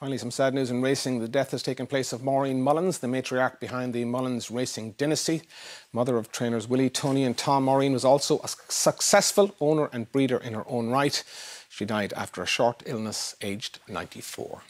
Finally, some sad news in racing. The death has taken place of Maureen Mullins, the matriarch behind the Mullins Racing dynasty. Mother of trainers Willie, Tony, and Tom, Maureen was also a successful owner and breeder in her own right. She died after a short illness, aged 94.